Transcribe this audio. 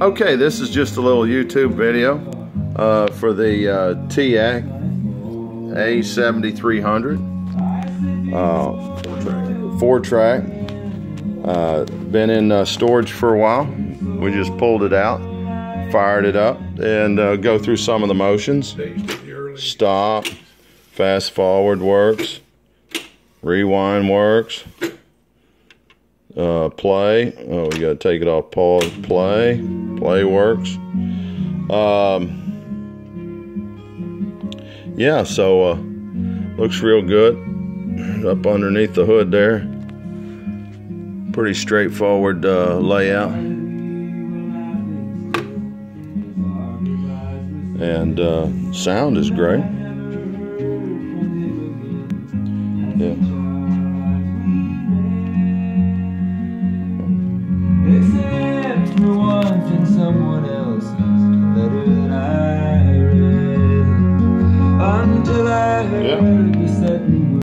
Okay, this is just a little YouTube video uh, for the uh, TEAC A7300 uh, four track. Uh, been in uh, storage for a while. We just pulled it out, fired it up, and uh, go through some of the motions. Stop, fast forward works, rewind works, play. Oh, we got to take it off pause. Play. Play works. Um, yeah, so uh, looks real good up underneath the hood there. Pretty straightforward uh, layout. And uh, sound is great. Yeah. Yeah.